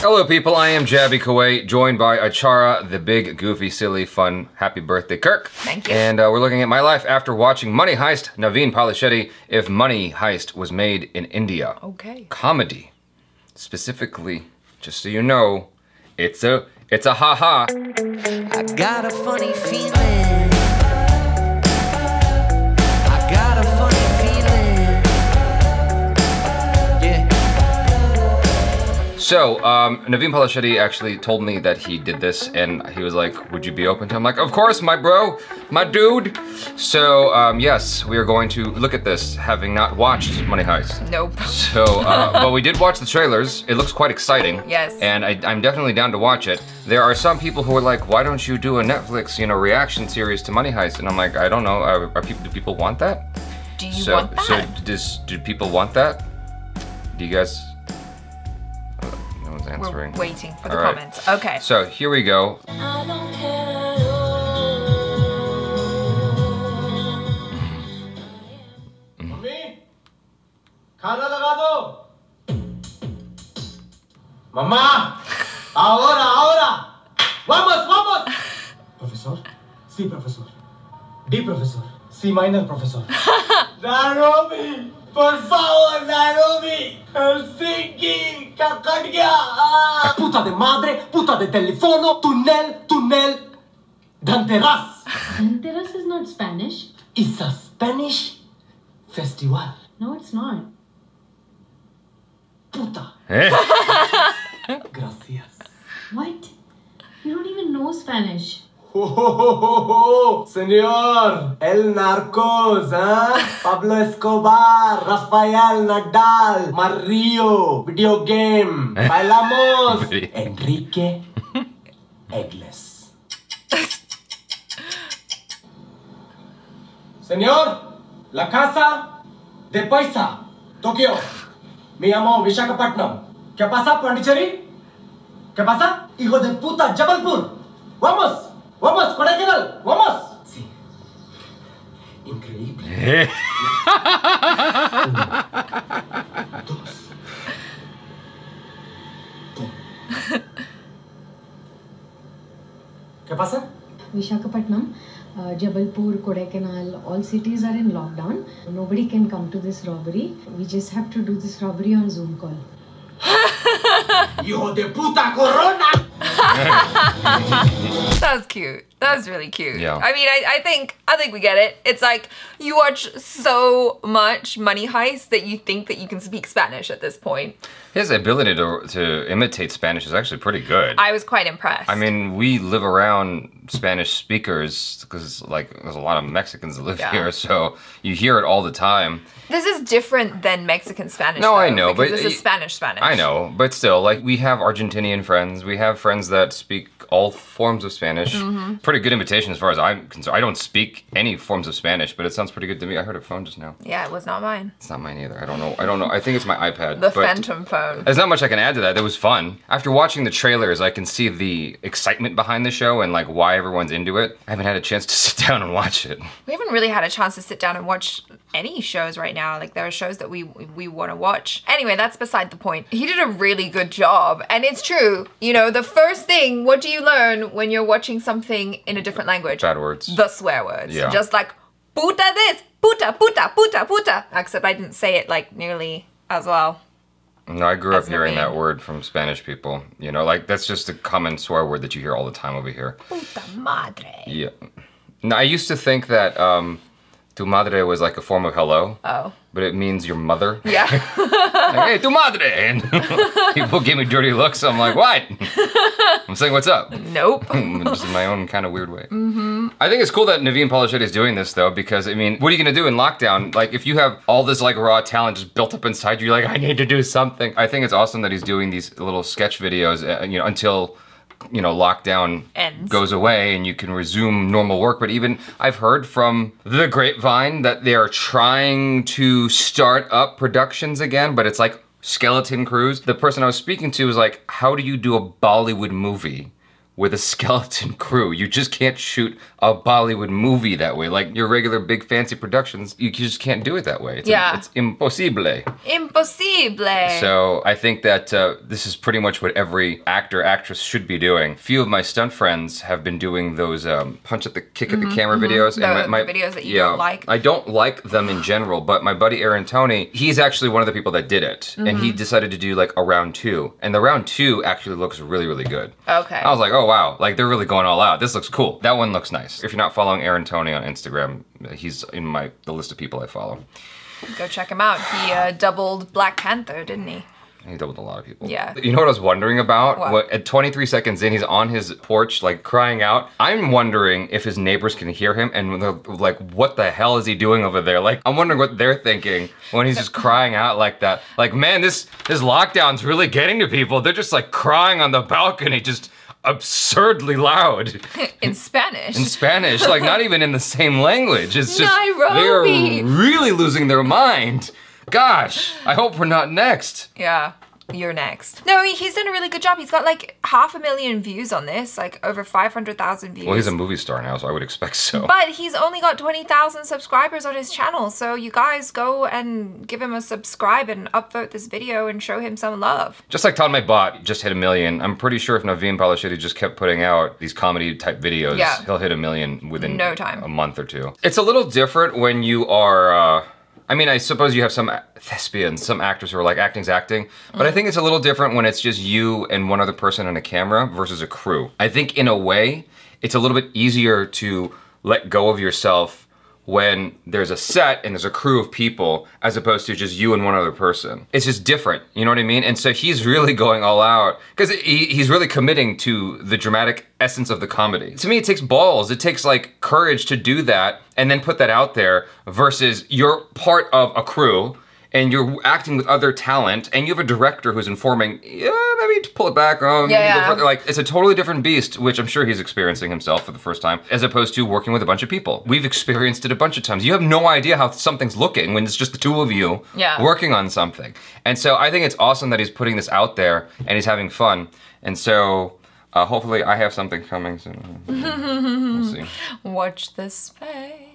Hello, people. I am Jaby Koay, joined by Achara, the big, goofy, silly, fun, happy birthday, Kirk. Thank you. And uh, we're looking at my life after watching Money Heist, Naveen Polishetty, if Money Heist was made in India. Okay. Comedy. Specifically, just so you know, it's a it's a ha ha. I got a funny feeling. So, um, Naveen Polishetty actually told me that he did this, and he was like, "Would you be open to?" it? I'm like, "Of course, my bro, my dude." So, um, yes, we are going to look at this, having not watched Money Heist. Nope. So, uh, but we did watch the trailers. It looks quite exciting. Yes. And I, I'm definitely down to watch it. There are some people who are like, "Why don't you do a Netflix, you know, reaction series to Money Heist?" And I'm like, I don't know. Are, are people? Do people want that? Do you so, want that? so does do people want that? Do you guys? Uh, no one's We're answering. waiting for the All right. comments. Okay. So here we go. I don't care at all. Mummy खाना लगा दो मम्मा ahora ahora vamos vamos profesor sí profesor D profesor C minor profesor Nairobi por favor Nairobi Helsinki क्या कट de madre, puta de telefono, tunel, tunel, Dhanteras. Dhanteras is not Spanish. It's a Spanish festival. No, it's not. Puta. Eh? Gracias. What? You don't even know Spanish. Oh, señor, el narcos, ¿ah? Pablo Escobar, Rafael Nadal, Mario, video game, bailamos. Enrique Egles. Señor, la casa de Paisa, Tokio. Me llamo Vishakhapatnam. ¿Qué pasa, Pondicherry? ¿Qué pasa? Hijo de puta, Jabalpur. Vamos, vamos, Kodaikanal, vamos. Sí. Increíble. eh. Dos. ¿Qué pasa? Vishakhapatnam, uh, Jabalpur, Kodaikanal, all cities are in lockdown. Nobody can come to this robbery. We just have to do this robbery on Zoom call. Hijo de puta, Corona. That was cute. That was really cute. Yeah. I mean, I, I think I think we get it. It's like you watch so much Money Heist that you think that you can speak Spanish at this point. His ability to to imitate Spanish is actually pretty good. I was quite impressed. I mean, we live around Spanish speakers because, like, there's a lot of Mexicans that live Yeah. here, so you hear it all the time. this is different than Mexican Spanish. No, I know, but this is Spanish Spanish. I know, but still, like, we have Argentinian friends, we have friends that speak all forms of Spanish. Mm-hmm. Pretty good invitation as far as I'm concerned. I don't speak any forms of Spanish, but it sounds pretty good to me. I heard a phone just now. Yeah, it was not mine. It's not mine either. I don't know. I don't know. I think it's my iPad. The Phantom phone. There's not much I can add to that. That was fun. After watching the trailers, I can see the excitement behind the show and like why everyone's into it. I haven't had a chance to sit down and watch it. We haven't really had a chance to sit down and watch any shows right now. Like there are shows that we we want to watch. Anyway, that's beside the point. He did a really good job, and it's true. You know, the first thing, what do you learn when you're watching something in a different language? Bad words. The swear words. Yeah. Just like puta this, puta, puta, puta, puta. Except I didn't say it like nearly as well. No, I grew up hearing that word from Spanish people. You know, like that's just a common swear word that you hear all the time over here. Puta madre. Yeah. No, I used to think that um, tu madre was like a form of hello, Oh. But it means your mother. Yeah. Like, hey, tu madre! And people give me dirty looks. So I'm like, what? I'm saying, what's up? nope. just in my own kind of weird way. Mm-hmm. I think it's cool that Naveen Polishetty is doing this though, because I mean, what are you gonna do in lockdown? Like, if you have all this like raw talent just built up inside you, you're like, I need to do something. I think it's awesome that he's doing these little sketch videos, uh, you know, until you know lockdown Ends. goes away and you can resume normal work. But even I've heard from the grapevine that they are trying to start up productions again, but it's like skeleton crews. The person I was speaking to was like, how do you do a Bollywood movie? With a skeleton crew. You just can't shoot a Bollywood movie that way. Like your regular big fancy productions, you just can't do it that way. It's, Yeah. it's impossible. Impossible. So I think that uh, this is pretty much what every actor, actress should be doing. Few of my stunt friends have been doing those um, punch at the kick at the camera videos. Mm-hmm, The- the videos that you don't like. I don't like them in general, but my buddy Aaron Toney, he's actually one of the people that did it. And Mm-hmm. he decided to do like a round two. And the round two actually looks really, really good. Okay. I was like, oh wow, like they're really going all out. This looks cool. That one looks nice. If you're not following Aaron Toney on Instagram, he's in my the list of people I follow. Go check him out. He uh, doubled Black Panther, didn't he? He doubled a lot of people. Yeah. You know what I was wondering about? What? at 23 seconds in, he's on his porch, like crying out. I'm wondering if his neighbors can hear him and they're like, what the hell is he doing over there? Like, I'm wondering what they're thinking when he's just crying out like that. Like, man, this this lockdown's really getting to people. They're just like crying on the balcony, just absurdly loud In Spanish. in Spanish, like not even in the same language. It's just Nairobi. they're really losing their mind. Gosh, I hope we're not next. yeah. You're next. No, he's done a really good job. He's got like half a million views on this, like over 500,000 views. Well, he's a movie star now, so I would expect so. But he's only got 20,000 subscribers on his channel. So you guys go and give him a subscribe and upvote this video and show him some love. Just like Tanmay Bhat just hit a million, I'm pretty sure if Naveen Polishetty just kept putting out these comedy type videos, Yeah. he'll hit a million within No time. a month or two. It's a little different when you are. Uh, I mean, I suppose you have some thespians, some actors who are like acting's acting, but Mm. I think it's a little different when it's just you and one other person and a camera versus a crew. I think in a way, it's a little bit easier to let go of yourself when there's a set and there's a crew of people as opposed to just you and one other person. It's just different, you know what I mean? And so he's really going all out because he, he's really committing to the dramatic essence of the comedy. To me, it takes balls. It takes like courage to do that and then put that out there versus you're part of a crew and you're acting with other talent and you have a director who's informing, yeah, maybe to pull it back. Oh, Yeah, yeah. further." Like it's a totally different beast, which I'm sure he's experiencing himself for the first time, as opposed to working with a bunch of people. We've experienced it a bunch of times. You have no idea how something's looking when it's just the two of you Yeah. working on something. And so I think it's awesome that he's putting this out there and he's having fun. And so uh, hopefully I have something coming soon. we'll see. Watch this space.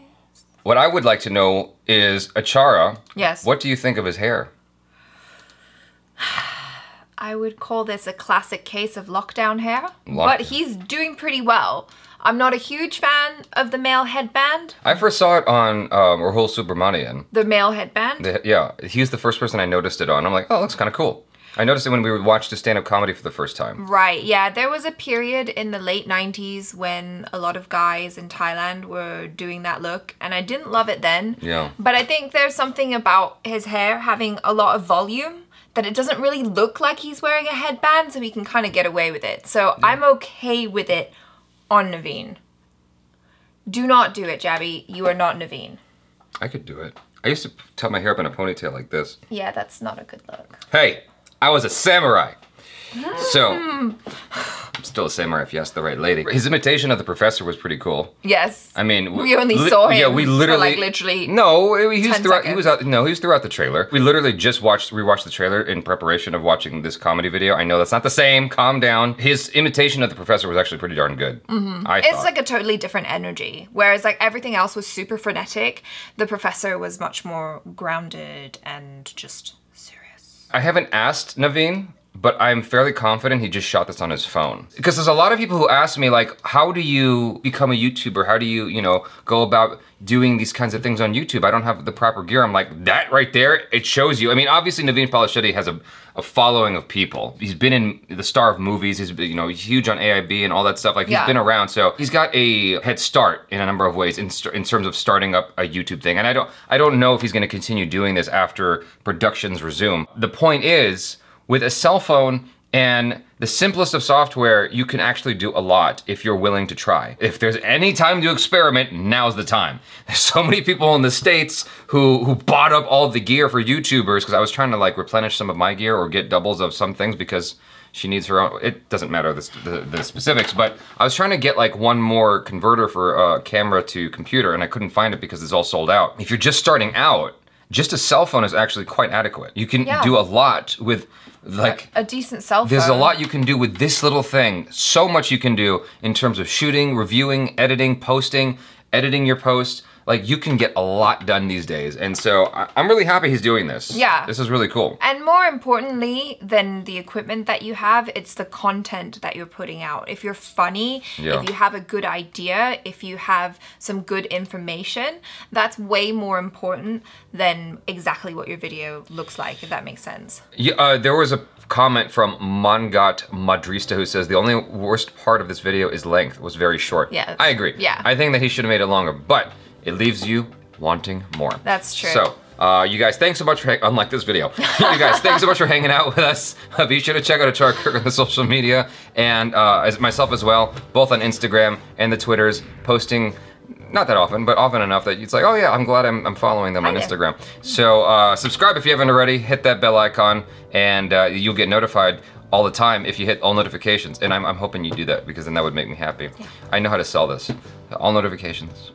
What I would like to know is Achara. Yes. What do you think of his hair? I would call this a classic case of lockdown hair, Lock- but he's doing pretty well. I'm not a huge fan of the male headband. I first saw it on um, Rahul Subramanian. The male headband. The- yeah, he's the first person I noticed it on. I'm like, oh, it looks kind of cool. I noticed it when we watched a stand-up comedy for the first time. Right, yeah. There was a period in the late 90s when a lot of guys in Thailand were doing that look, and I didn't love it then. Yeah. But I think there's something about his hair having a lot of volume that it doesn't really look like he's wearing a headband, so he can kind of get away with it. So I'm okay with it on Naveen. Do not do it, Jaby. You are not Naveen. I could do it. I used to tie my hair up in a ponytail like this. Yeah, that's not a good look. Hey, I was a samurai. So, I'm still a samurai if you ask the right lady. His imitation of the professor was pretty cool. Yes. I mean, We only saw him. Yeah, we for, literally, like, literally No, he was 10 throughout. He was out. No, he was throughout the trailer. We literally just watched, rewatched the trailer in preparation of watching this comedy video. I know that's not the same. Calm down. His imitation of the professor was actually pretty darn good. Mm-hmm. I It's thought. like a totally different energy. Whereas like everything else was super frenetic, the professor was much more grounded and just. I haven't asked Naveen, but I'm fairly confident he just shot this on his phone. Because there's a lot of people who ask me, like, how do you become a YouTuber? How do you, you know, go about doing these kinds of things on YouTube? I don't have the proper gear. I'm like, that right there, it shows you. I mean, obviously, Naveen Polishetty has a, a following of people. He's been in the star of movies. He's, you know, huge on AIB and all that stuff. Like, he's Yeah. been around. So he's got a head start in a number of ways in, st- in terms of starting up a YouTube thing. And I don't, I don't know if he's going to continue doing this after productions resume. The point is, with a cell phone and the simplest of software, you can actually do a lot if you're willing to try. If there's any time to experiment, now's the time. There's so many people in the States who, who bought up all the gear for YouTubers because I was trying to like replenish some of my gear or get doubles of some things because she needs her own. It doesn't matter the, the, the specifics, but I was trying to get like one more converter for uh, camera to computer and I couldn't find it because it's all sold out. If you're just starting out, just a cell phone is actually quite adequate. You can Yeah. do a lot with like a decent cell phone. there's a lot you can do with this little thing. So much you can do in terms of shooting, reviewing, editing, posting, editing your post. Like you can get a lot done these days. And so I- I'm really happy he's doing this. Yeah. This is really cool. And more importantly than the equipment that you have, it's the content that you're putting out. If you're funny, Yeah. if you have a good idea, if you have some good information, that's way more important than exactly what your video looks like, if that makes sense. Yeah, uh, there was a comment from Mangat Madrista who says the only worst part of this video is length. It was very short. Yeah. I agree. Yeah. I think that he should have made it longer, but it leaves you wanting more. That's true. So, uh, you guys, thanks so much for, unlike this video, you guys, thanks so much for hanging out with us. Uh, be sure to check out Achara Kirk on the social media and uh, as myself as well, both on Instagram and the Twitters, posting not that often, but often enough that it's like, oh yeah, I'm glad I'm, I'm following them on Instagram. So uh, subscribe if you haven't already, hit that bell icon, and uh, you'll get notified all the time if you hit all notifications. And I'm, I'm hoping you do that because then that would make me happy. I know how to sell this. All notifications.